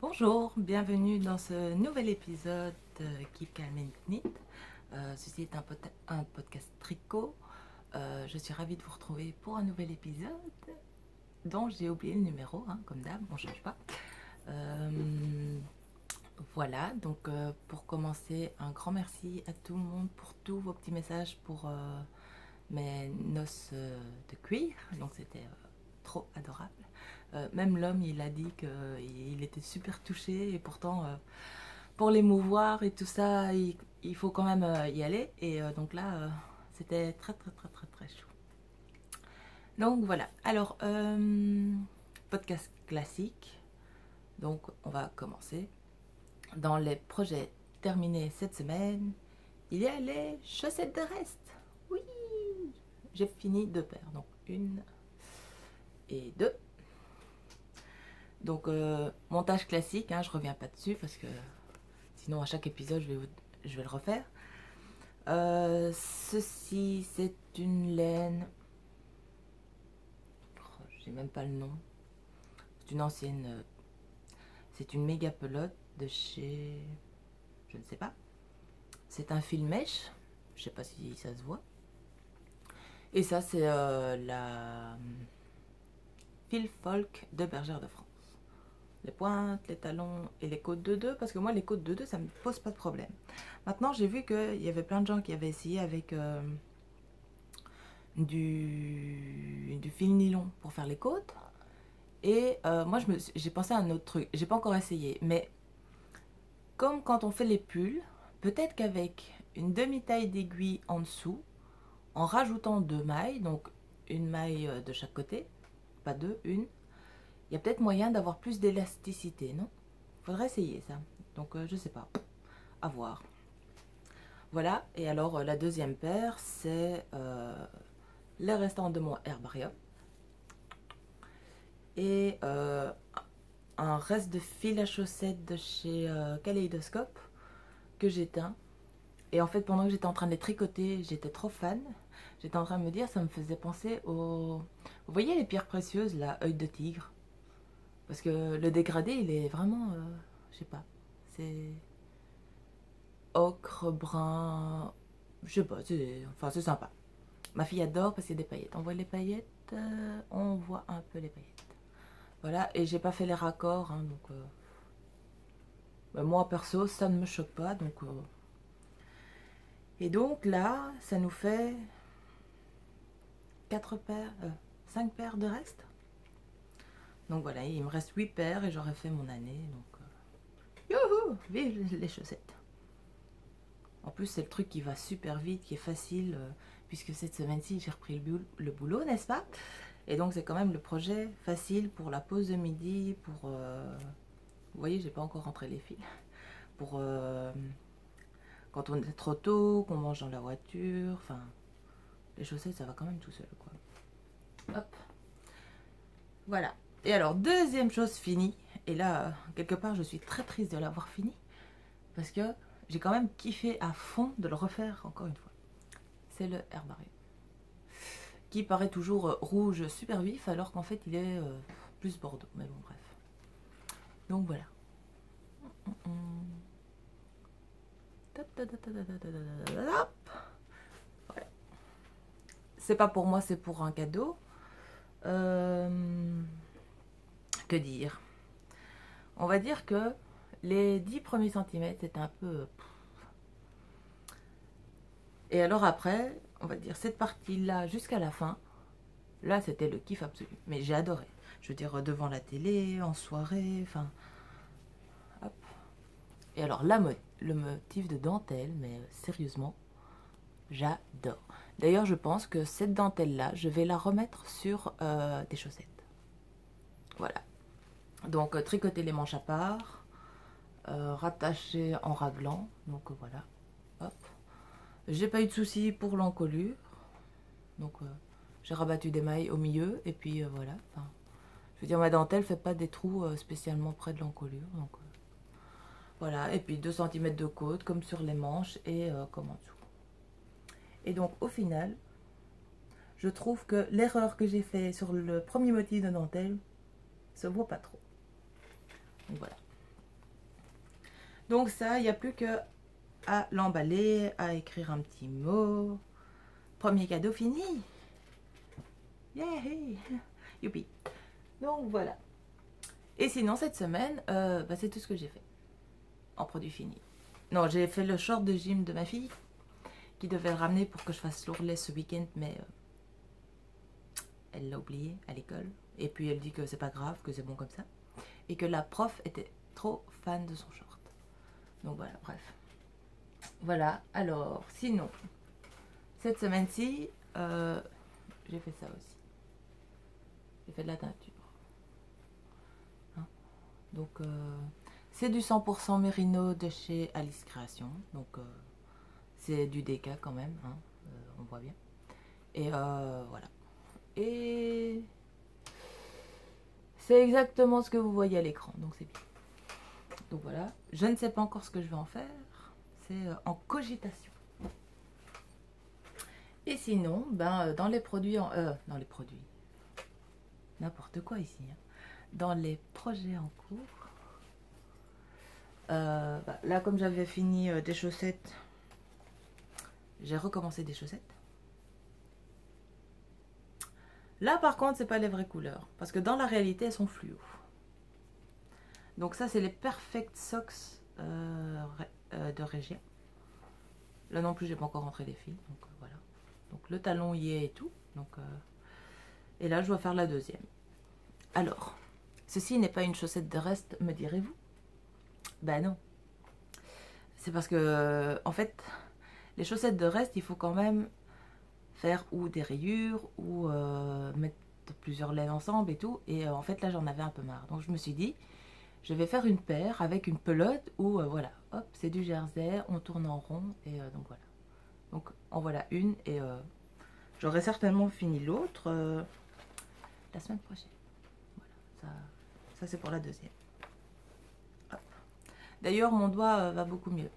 Bonjour, bienvenue dans ce nouvel épisode de Keep Calm and Knit. Euh, ceci est un, pod- un podcast tricot. Euh, je suis ravie de vous retrouver pour un nouvel épisode dont j'ai oublié le numéro, hein, comme d'hab, on ne change pas. Euh, voilà, donc pour commencer, un grand merci à tout le monde pour tous vos petits messages pour mes noces de cuir. Donc c'était trop adorable. Euh, même l'homme, il a dit qu'il était super touché et pourtant, euh, pour l'émouvoir et tout ça, il, faut quand même euh, y aller. Et euh, donc là, c'était très très très très très chou. Donc voilà. Alors, podcast classique. Donc on va commencer. Dans les projets terminés cette semaine, il y a les chaussettes de reste. Oui, j'ai fini deux paires. Donc une et deux. Donc, euh, montage classique, hein, je reviens pas dessus parce que sinon, à chaque épisode, je vais, je le refaire. Euh, ceci, c'est une laine. Oh, J'ai même pas le nom. C'est une ancienne. euh, C'est une méga pelote de chez. Je ne sais pas. C'est un fil mèche. Je sais pas si ça se voit. Et ça, c'est la fil folk de Bergère de France les pointes, les talons et les côtes de deux, parce que moi les côtes de deux ça me pose pas de problème. Maintenant j'ai vu qu'il y avait plein de gens qui avaient essayé avec euh, du, fil nylon pour faire les côtes. Et euh, moi j'ai pensé à un autre truc, j'ai pas encore essayé, mais comme quand on fait les pulls, peut-être qu'avec une demi-taille d'aiguille en dessous, en rajoutant deux mailles, donc une maille euh, de chaque côté, pas deux, une, il y a peut-être moyen d'avoir plus d'élasticité, non? Faudrait essayer ça. Donc euh, je sais pas. À voir. Voilà, et alors euh, la deuxième paire, c'est euh, les restants de mon herbarium. Et euh, un reste de fil à chaussettes de chez Kaleidoscope que j'éteins. Et en fait, pendant que j'étais en train de les tricoter, j'étais trop fan. J'étais en train de me dire, ça me faisait penser au... Vous voyez les pierres précieuses, là, œil de tigre? Parce que le dégradé, il est vraiment, euh, je sais pas, c'est ocre, brun, je sais pas, enfin c'est sympa. Ma fille adore parce qu'il y a des paillettes. On voit les paillettes, euh, on voit un peu les paillettes. Voilà, et j'ai pas fait les raccords, hein, donc euh, bah, moi perso, ça ne me choque pas, donc. euh, et donc là, ça nous fait 4 paires, 5 paires de reste. Donc voilà, il me reste 8 paires et j'aurais fait mon année. Donc, euh, youhou, vive les chaussettes. En plus, c'est le truc qui va super vite, qui est facile, euh, puisque cette semaine-ci, j'ai repris le, boul- le boulot, n'est-ce pas? Et donc, c'est quand même le projet facile pour la pause de midi, pour... euh, vous voyez, j'ai pas encore rentré les fils. Pour quand on est trop tôt, qu'on mange dans la voiture, enfin... Les chaussettes, ça va quand même tout seul, quoi. Hop. Voilà. Et alors, deuxième chose finie, et là, quelque part, je suis très triste de l'avoir fini, parce que j'ai quand même kiffé à fond de le refaire encore une fois. C'est le herbarium, qui paraît toujours euh, rouge super vif, alors qu'en fait, il est euh, plus bordeaux, mais bon, bref. Donc voilà. Voilà. C'est pas pour moi, c'est pour un cadeau. Euh, que dire On va dire que les 10 premiers centimètres, c'était un peu... Et alors après, on va dire cette partie-là jusqu'à la fin, là c'était le kiff absolu. Mais j'ai adoré. Je veux dire, devant la télé, en soirée, enfin... Et alors là, le motif de dentelle, mais sérieusement, j'adore. D'ailleurs, je pense que cette dentelle-là, je vais la remettre sur euh, des chaussettes. Donc, euh, tricoter les manches à part, euh, rattacher en raglant. Donc, euh, voilà. Hop. J'ai pas eu de soucis pour l'encolure. Donc, j'ai rabattu des mailles au milieu. Et puis, voilà. Je veux dire, ma dentelle fait pas des trous spécialement près de l'encolure. Voilà. Et puis, 2 cm de côte, comme sur les manches et comme en dessous. Et donc, au final, je trouve que l'erreur que j'ai fait sur le premier motif de dentelle se voit pas trop. Donc voilà. Donc ça, il n'y a plus que à l'emballer, à écrire un petit mot. Premier cadeau fini. Yay Youpi Donc voilà. Et sinon, cette semaine, euh, bah, c'est tout ce que j'ai fait. En produit fini. Non, j'ai fait le short de gym de ma fille, qui devait le ramener pour que je fasse l'ourlet ce week-end, mais euh, elle l'a oublié à l'école. Et puis elle dit que c'est pas grave, que c'est bon comme ça. Et que la prof était trop fan de son short. Donc voilà, bref. Voilà, alors, sinon, cette semaine-ci, euh, j'ai fait ça aussi. J'ai fait de la teinture. Hein Donc, euh, c'est du 100% mérino de chez Alice Création. Donc, euh, c'est du DK quand même, hein, on voit bien. Et voilà. Et c'est exactement ce que vous voyez à l'écran, donc c'est bien. Donc voilà, je ne sais pas encore ce que je vais en faire c'est euh, en cogitation. Et sinon, ben, euh, dans les produits, en, euh, dans les produits, n'importe quoi ici, hein. dans les projets en cours, bah, là comme j'avais fini des chaussettes, j'ai recommencé des chaussettes. Là par contre, c'est pas les vraies couleurs, parce que dans la réalité, elles sont fluo. Donc ça, c'est les Perfect Socks euh, de Régia. Là non plus, j'ai pas encore rentré les fils. Donc euh, voilà. Donc le talon y est et tout. Donc, euh, et là, je dois faire la deuxième. Alors, ceci n'est pas une chaussette de reste, me direz-vous? Ben non. C'est parce que, en fait, les chaussettes de reste, il faut quand même faire ou des rayures ou mettre plusieurs laines ensemble et tout. Et en fait, là, j'en avais un peu marre. Donc, je me suis dit, je vais faire une paire avec une pelote où, euh, voilà, hop, c'est du jersey, on tourne en rond, et euh, donc voilà. Donc en voilà une, et euh, j'aurai certainement fini l'autre la semaine prochaine. Voilà, ça, ça c'est pour la deuxième. D'ailleurs, mon doigt va beaucoup mieux. De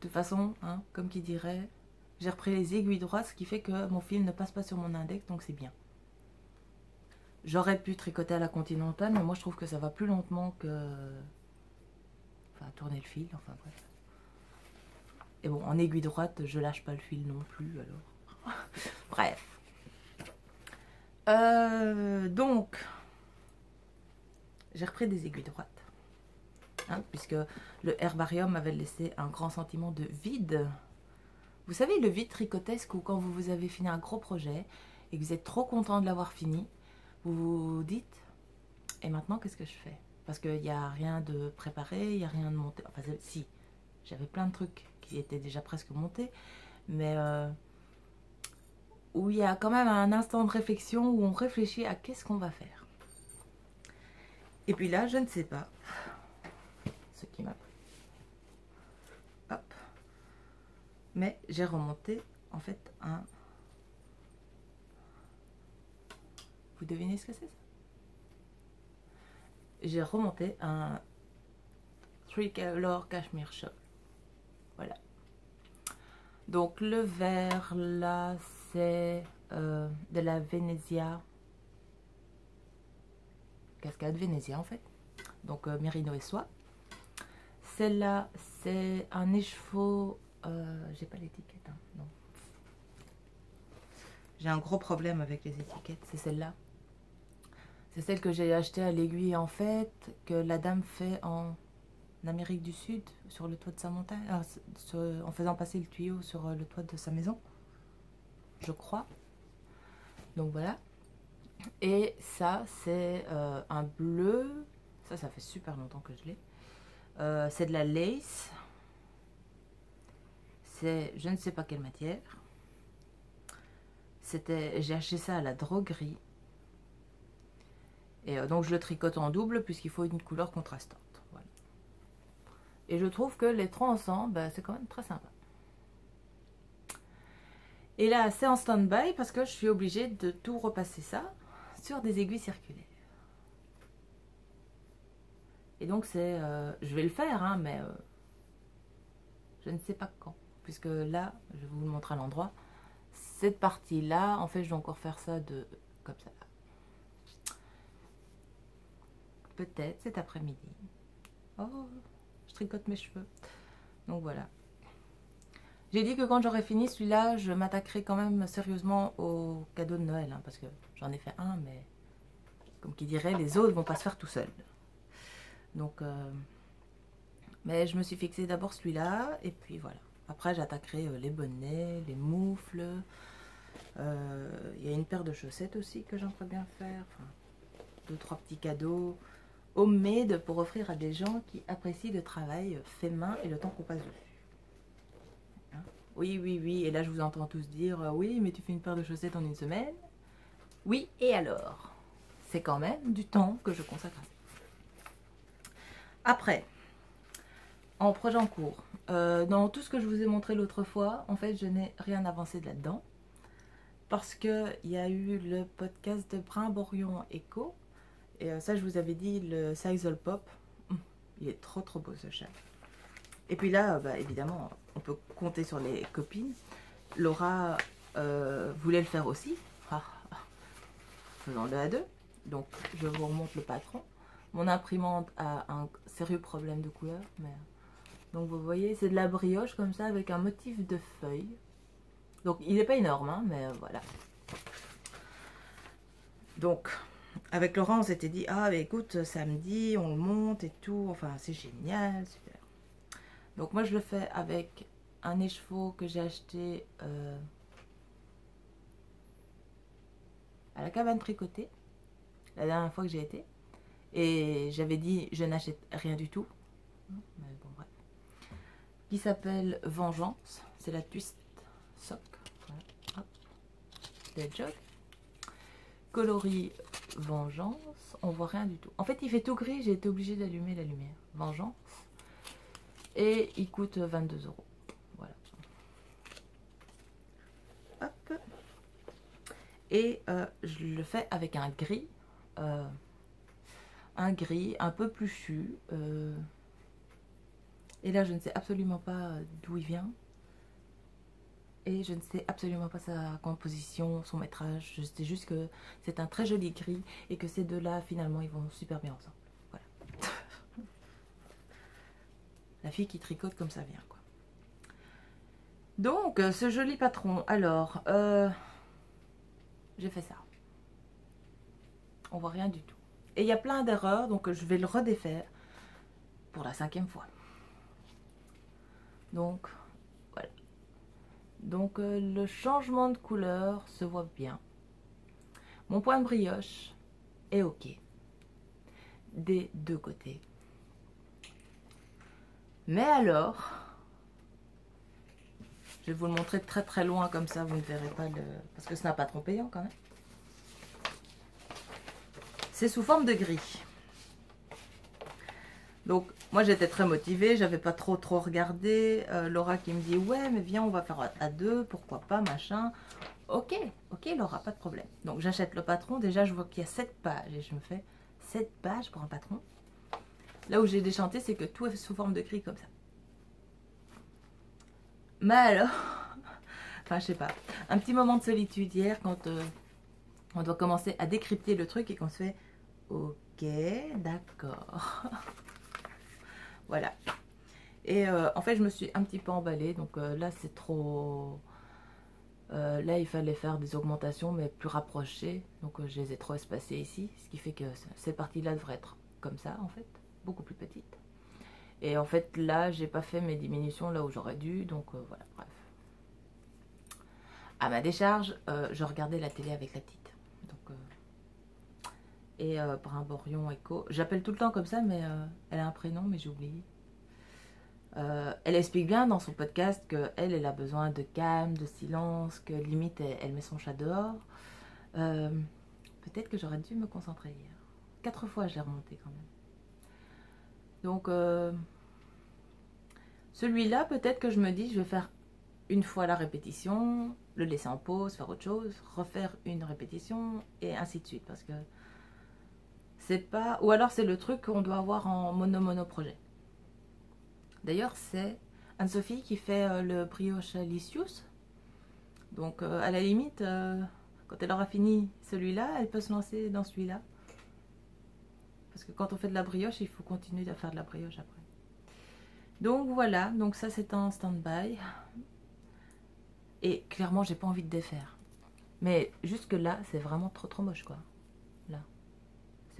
toute façon, hein, comme qui dirait, j'ai repris les aiguilles droites, ce qui fait que mon fil ne passe pas sur mon index, donc c'est bien. J'aurais pu tricoter à la continentale, mais moi je trouve que ça va plus lentement que... Enfin, tourner le fil, enfin bref. Et bon, en aiguille droite, je lâche pas le fil non plus, alors. bref. Euh, donc, j'ai repris des aiguilles droites. Hein, puisque le herbarium m'avait laissé un grand sentiment de vide. Vous savez, le vide tricotesque où quand vous avez fini un gros projet et que vous êtes trop content de l'avoir fini, vous vous dites, et maintenant qu'est-ce que je fais? Parce qu'il n'y a rien de préparé, il n'y a rien de monté. Enfin, si, j'avais plein de trucs qui étaient déjà presque montés, mais euh, où il y a quand même un instant de réflexion où on réfléchit à qu'est-ce qu'on va faire. Et puis là, je ne sais pas ce qui m'a. Hop. Mais j'ai remonté en fait un Vous devinez ce que c'est ça? J'ai remonté un Three Color Cashmere Shawl. Voilà. Donc le vert là c'est euh, de la Venezia. Cascade Venezia en fait. Donc euh, Merino et soie. Celle-là c'est un écheveau. Euh, j'ai pas l'étiquette, hein, non. J'ai un gros problème avec les étiquettes, c'est celle-là. C'est celle que j'ai achetée à l'aiguille en fait, que la dame fait en Amérique du Sud, sur le toit de sa montagne, euh, en faisant passer le tuyau sur euh, le toit de sa maison, je crois. Donc voilà. Et ça, c'est un bleu. Ça, ça fait super longtemps que je l'ai. c'est de la lace. Je ne sais pas quelle matière. C'était, j'ai acheté ça à la droguerie. Et euh, donc je le tricote en double puisqu'il faut une couleur contrastante. Et je trouve que les trois ensemble, bah, c'est quand même très sympa. Et là, c'est en stand-by parce que je suis obligée de tout repasser ça sur des aiguilles circulaires. Et donc c'est, euh, je vais le faire, hein, mais euh, je ne sais pas quand. Puisque là, je vais vous montrer l'endroit. Cette partie-là, en fait, je dois encore faire ça de comme ça peut-être cet après-midi. Oh, je tricote mes cheveux. Donc voilà. J'ai dit que quand j'aurais fini celui-là, je m'attaquerai quand même sérieusement au cadeau de Noël. Hein, parce que j'en ai fait un, mais comme qui dirait, les autres vont pas se faire tout seuls. Donc, euh, mais je me suis fixé d'abord celui-là. Et puis voilà. Après, j'attaquerai euh, les bonnets, les moufles. Euh, il y a une paire de chaussettes aussi que j'aimerais bien faire. Deux, trois petits cadeaux homemade pour offrir à des gens qui apprécient le travail fait main et le temps qu'on passe dessus. Oui, oui, oui. Et là, je vous entends tous dire euh, Oui, mais tu fais une paire de chaussettes en une semaine? Oui, et alors? C'est quand même du temps que je consacre à ça. Après, en projet en cours, euh, dans tout ce que je vous ai montré l'autre fois, en fait, je n'ai rien avancé là-dedans. Parce qu'il y a eu le podcast de Brimborion Echo. Et euh, ça, je vous avais dit, le Sizel Pop. Hum, il est trop, trop beau ce chat. Et puis là, bah, évidemment, on peut compter sur les copines. Laura euh, voulait le faire aussi. Ah, faisons-le à deux. Donc, je vous remonte le patron. Mon imprimante a un sérieux problème de couleur. Mais... Donc, vous voyez, c'est de la brioche comme ça avec un motif de feuille. Donc, il n'est pas énorme, hein, mais voilà. Donc, avec Laura, on s'était dit, ah, écoute, samedi, on le monte et tout. Enfin, c'est génial, super. Donc moi je le fais avec un écheveau que j'ai acheté euh, à la cabane tricotée la dernière fois que j'ai été. Et j'avais dit je n'achète rien du tout. Qui s'appelle Vengeance. C'est la twist sock. Voilà. Hop. Coloris Vengeance. On voit rien du tout. En fait il fait tout gris. J'ai été obligée d'allumer la lumière. Vengeance. Et il coûte 22 euros. Voilà. Hop. Et euh, je le fais avec un gris. Euh, un gris un peu plus Euh, et là, je ne sais absolument pas d'où il vient. Et je ne sais absolument pas sa composition, son métrage. Je sais juste que c'est un très joli gris et que ces deux-là, finalement, ils vont super bien ensemble. La fille qui tricote comme ça vient. Donc, euh, ce joli patron. Alors, euh, j'ai fait ça. On voit rien du tout. Et il y a plein d'erreurs, donc je vais le redéfaire pour la cinquième fois. Donc, voilà. Donc, euh, le changement de couleur se voit bien. Mon point de brioche est OK. Des deux côtés. Mais alors, je vais vous le montrer très très loin comme ça, vous ne verrez pas le... Parce que ce n'a pas trop payant quand même. C'est sous forme de gris. Donc, moi j'étais très motivée, j'avais pas trop trop regardé. Euh, Laura qui me dit, ouais, mais viens, on va faire à deux, pourquoi pas, machin. Ok, ok Laura, pas de problème. Donc j'achète le patron, déjà je vois qu'il y a 7 pages et je me fais 7 pages pour un patron. Là où j'ai déchanté, c'est que tout est sous forme de gris comme ça. Mais alors, enfin je sais pas, un petit moment de solitude hier quand euh, on doit commencer à décrypter le truc et qu'on se fait ok, d'accord. voilà. Et euh, en fait, je me suis un petit peu emballée. Donc euh, là, c'est trop... là, il fallait faire des augmentations, mais plus rapprochées. Donc je les ai trop espacées ici. Ce qui fait que cette partie-là devrait être comme ça, en fait beaucoup plus petite. Et en fait, là, j'ai pas fait mes diminutions là où j'aurais dû. Donc euh, voilà, bref. À ma décharge, euh, je regardais la télé avec la petite. Donc, euh, et Brimborion Echo. J'appelle tout le temps comme ça, mais elle a un prénom, mais j'ai oublié. elle explique bien dans son podcast que elle, elle a besoin de calme, de silence, que limite elle, met son chat dehors. Peut-être que j'aurais dû me concentrer hier. Quatre fois, j'ai remonté quand même. Donc, euh, celui-là, peut-être que je me dis, je vais faire une fois la répétition, le laisser en pause, faire autre chose, refaire une répétition, et ainsi de suite. Parce que pas... Ou alors c'est le truc qu'on doit avoir en mono-mono projet. D'ailleurs, c'est Anne-Sophie qui fait euh, le brioche Alicius. Donc, euh, à la limite, quand elle aura fini celui-là, elle peut se lancer dans celui-là. Parce que quand on fait de la brioche, il faut continuer à faire de la brioche après. Donc voilà, donc ça c'est en stand-by. Et clairement, j'ai pas envie de défaire. Mais jusque là, c'est vraiment trop trop moche quoi.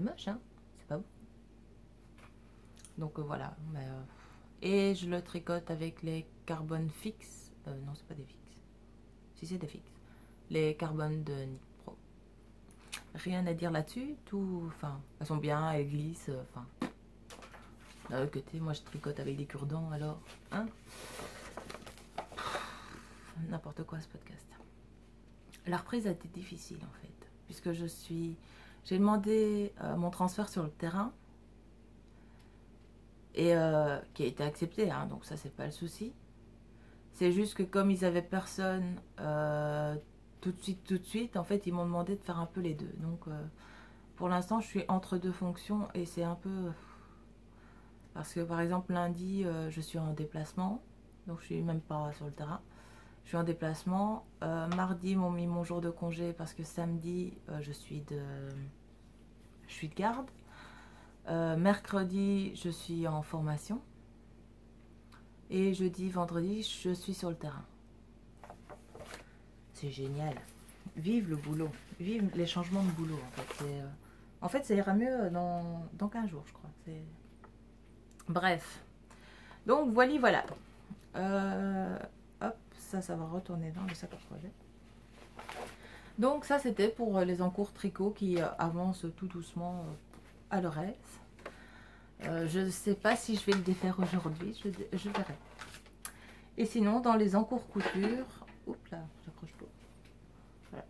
Moche, hein C'est pas beau. Donc euh, voilà. Euh, et je le tricote avec les carbone fixes. Euh, non, c'est pas des fixes. Si c'est des fixes. Les carbones de Nick Pro. Rien à dire là-dessus. Tout. Enfin, elles sont bien, elles glissent. Enfin. D'un côté, moi je tricote avec des cure-dents alors. Hein N'importe quoi ce podcast. La reprise a été difficile en fait, puisque je suis. J'ai demandé euh, mon transfert sur le terrain et euh, qui a été accepté, hein, donc ça c'est pas le souci. C'est juste que comme ils avaient personne euh, tout de suite, tout de suite, en fait ils m'ont demandé de faire un peu les deux. Donc pour l'instant je suis entre deux fonctions et c'est un peu parce que par exemple lundi je suis en déplacement, donc je suis même pas sur le terrain. Je suis en déplacement. Euh, mardi, m'ont mis mon jour de congé parce que samedi, euh, je, suis de... je suis de garde. Euh, mercredi, je suis en formation. Et jeudi, vendredi, je suis sur le terrain. C'est génial. Vive le boulot. Vive les changements de boulot. En fait, en fait ça ira mieux dans, dans 15 jours, je crois. Bref. Donc, voilà, voilà. Euh, ça, ça va retourner dans le sac à projet. Donc ça, c'était pour euh, les encours tricot qui euh, avancent tout doucement euh, à leur aise. je ne sais pas si je vais le défaire aujourd'hui, je, verrai. Et sinon, dans les encours couture, oups là, j'accroche tout. Voilà.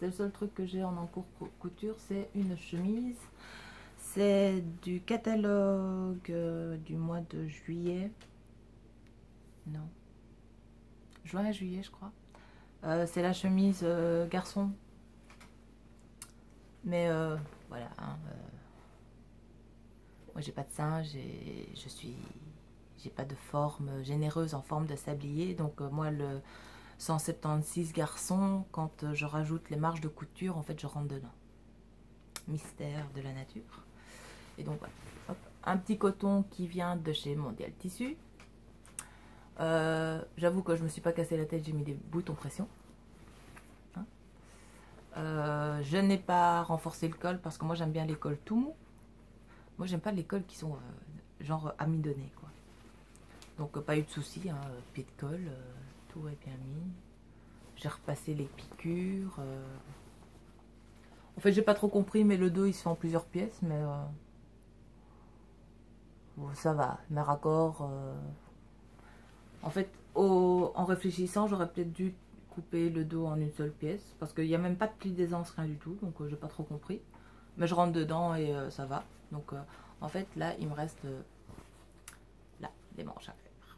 C'est le seul truc que j'ai en encours couture, c'est une chemise. C'est du catalogue du mois de juillet. Non, juin, juillet, je crois. Euh, c'est la chemise euh, garçon. Mais euh, voilà. Hein, moi, j'ai pas de sein, je suis, j'ai pas de forme généreuse en forme de sablier. Donc moi, le 176 garçon, quand je rajoute les marges de couture, en fait, je rentre dedans. Mystère de la nature. Et donc voilà. Un petit coton qui vient de chez Mondial Tissu. Euh, j'avoue que je me suis pas cassé la tête, j'ai mis des boutons pression. Hein. Euh, je n'ai pas renforcé le col parce que moi j'aime bien les cols tout mou. Moi j'aime pas les cols qui sont euh, genre amidonnés quoi. Donc pas eu de soucis, hein, pied de colle, tout est bien mis. J'ai repassé les piqûres. En fait j'ai pas trop compris mais le dos il se fait en plusieurs pièces mais ça va. Mes raccords en fait, en réfléchissant, j'aurais peut-être dû couper le dos en une seule pièce. Parce qu'il n'y a même pas de pli d'aisance, rien du tout. Donc, je euh, j'ai pas trop compris. Mais je rentre dedans et euh, ça va. Donc, euh, en fait, là, il me reste là, les manches à faire.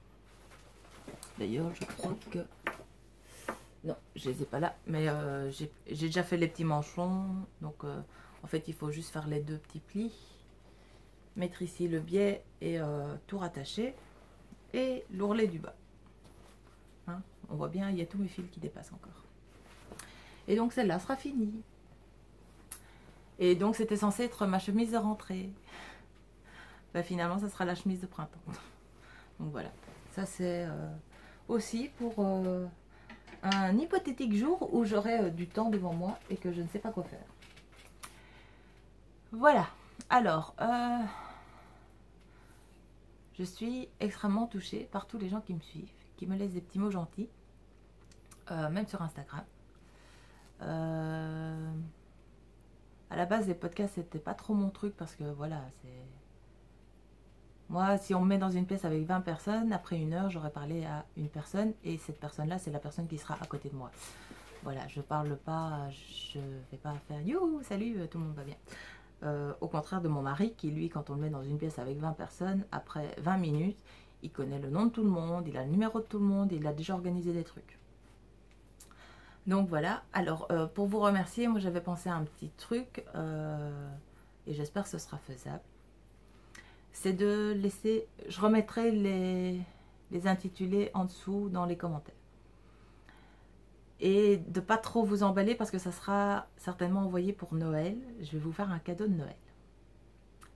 D'ailleurs, je crois que... Non, je les ai pas là. Mais j'ai déjà fait les petits manchons. Donc, en fait, il faut juste faire les deux petits plis. Mettre ici le biais et tout rattacher et l'ourlet du bas. Hein, on voit bien, il y a tous mes fils qui dépassent encore. Et donc celle-là sera finie. Et donc c'était censé être ma chemise de rentrée. Bah, finalement, ça sera la chemise de printemps. Donc voilà, ça c'est euh, aussi pour euh, un hypothétique jour où j'aurai euh, du temps devant moi et que je ne sais pas quoi faire. Voilà, alors, je suis extrêmement touchée par tous les gens qui me suivent, qui me laissent des petits mots gentils, euh, même sur Instagram. Euh, à la base, les podcasts, c'était pas trop mon truc parce que voilà, c'est. Moi, si on me met dans une pièce avec 20 personnes, après une heure, j'aurais parlé à une personne et cette personne-là, c'est la personne qui sera à côté de moi. Voilà, je parle pas, je vais pas faire you, salut, tout le monde va bien. Euh, au contraire de mon mari qui, lui, quand on le met dans une pièce avec 20 personnes, après 20 minutes, il connaît le nom de tout le monde, il a le numéro de tout le monde, il a déjà organisé des trucs. Donc voilà, alors euh, pour vous remercier, moi j'avais pensé à un petit truc, euh, et j'espère que ce sera faisable. C'est de laisser, je remettrai les, les intitulés en dessous dans les commentaires et de pas trop vous emballer parce que ça sera certainement envoyé pour Noël. Je vais vous faire un cadeau de Noël.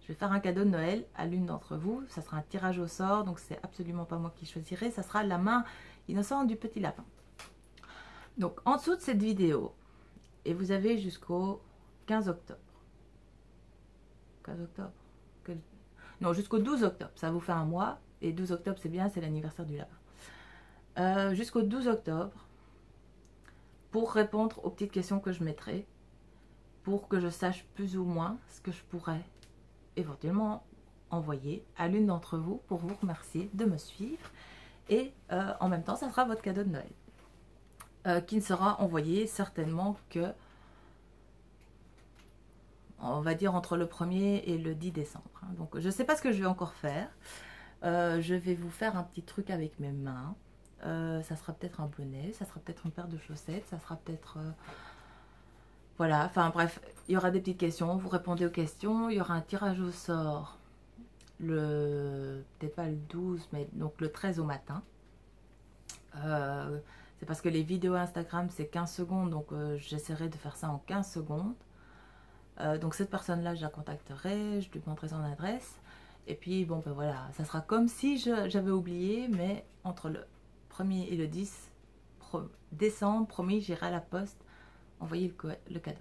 Je vais faire un cadeau de Noël à l'une d'entre vous. Ça sera un tirage au sort, donc c'est absolument pas moi qui choisirai. Ça sera la main innocente du petit lapin. Donc en dessous de cette vidéo, et vous avez jusqu'au 15 octobre. 15 octobre Non, jusqu'au 12 octobre. Ça vous fait un mois. Et 12 octobre, c'est bien, c'est l'anniversaire du lapin. Euh, jusqu'au 12 octobre, pour répondre aux petites questions que je mettrai, pour que je sache plus ou moins ce que je pourrais éventuellement envoyer à l'une d'entre vous pour vous remercier de me suivre. Et euh, en même temps, ça sera votre cadeau de Noël. Euh, qui ne sera envoyé certainement que, on va dire, entre le 1er et le 10 décembre. Hein. Donc, je ne sais pas ce que je vais encore faire. Euh, je vais vous faire un petit truc avec mes mains. Ça sera peut-être un bonnet, ça sera peut-être une paire de chaussettes, ça sera peut-être... Voilà, enfin bref, il y aura des petites questions, vous répondez aux questions, il y aura un tirage au sort le peut-être pas le 12 mais donc le 13 au matin. Euh, c'est parce que les vidéos Instagram c'est 15 secondes donc euh, j'essaierai de faire ça en 15 secondes. Euh, donc cette personne là je la contacterai, je lui demanderai son adresse et puis bon ben voilà, ça sera comme si j'avais oublié mais entre le 1er et le 10 décembre, promis, j'irai à la poste envoyer le, cadeau.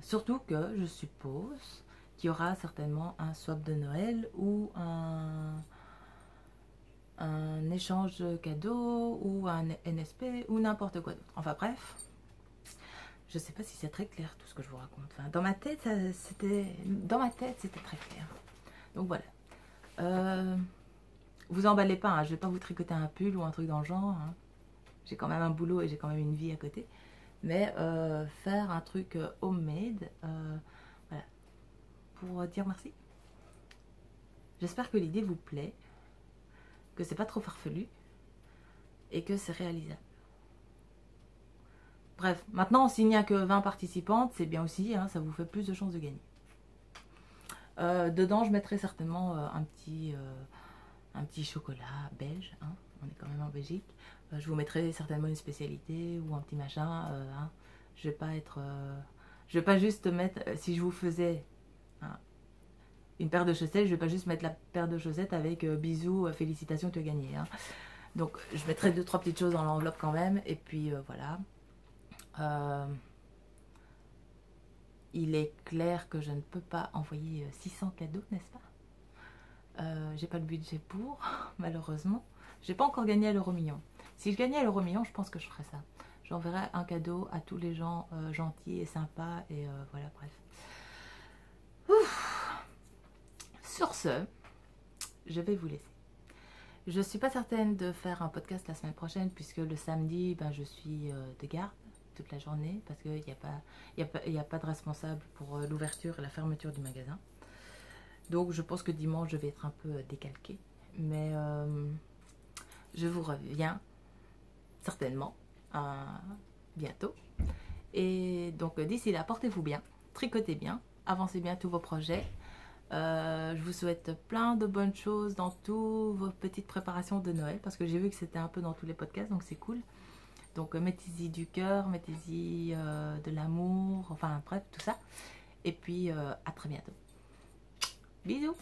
surtout que je suppose qu'il y aura certainement un swap de Noël ou un, un échange de cadeaux ou un NSP ou n'importe quoi d'autre. Enfin bref, je sais pas si c'est très clair tout ce que je vous raconte. Dans ma tête, c'était dans ma tête, c'était très clair. Donc voilà. Euh, vous emballez pas, hein, je vais pas vous tricoter un pull ou un truc dans le genre. Hein. J'ai quand même un boulot et j'ai quand même une vie à côté. Mais euh, faire un truc euh, homemade, voilà, pour dire merci. J'espère que l'idée vous plaît que c'est pas trop farfelu et que c'est réalisable. Bref, maintenant, s'il n'y a que 20 participantes, c'est bien aussi, hein, ça vous fait plus de chances de gagner. Euh, dedans, je mettrai certainement euh, un, petit, euh, un petit chocolat belge, hein, on est quand même en Belgique. je vous mettrai certainement une spécialité ou un petit machin. Hein. Je vais pas être... je vais pas juste mettre... si je vous faisais une paire de chaussettes, je vais pas juste mettre la paire de chaussettes avec euh, bisous, euh, félicitations, tu as gagné. Hein. Donc je mettrai deux, trois petites choses dans l'enveloppe quand même. Et puis euh, voilà. il est clair que je ne peux pas envoyer 600 cadeaux, n'est-ce pas? J'ai pas le budget pour, malheureusement. J'ai pas encore gagné à l'euro million. Si je gagnais à l'euro million, je pense que je ferais ça. J'enverrais un cadeau à tous les gens gentils et sympas. Et voilà, bref. Sur ce, je vais vous laisser. Je suis pas certaine de faire un podcast la semaine prochaine puisque le samedi, ben, je suis euh, de garde toute la journée parce qu'il n'y a, pas, a, a pas de responsable pour euh, l'ouverture et la fermeture du magasin. Donc je pense que dimanche, je vais être un peu euh, décalquée. Mais je vous reviens certainement bientôt. Et donc d'ici là, portez-vous bien, tricotez bien, avancez bien tous vos projets. Euh, je vous souhaite plein de bonnes choses dans toutes vos petites préparations de Noël parce que j'ai vu que c'était un peu dans tous les podcasts donc c'est cool. Donc euh, mettez-y du cœur, mettez-y euh, de l'amour, enfin bref tout ça. Et puis à très bientôt. Bisous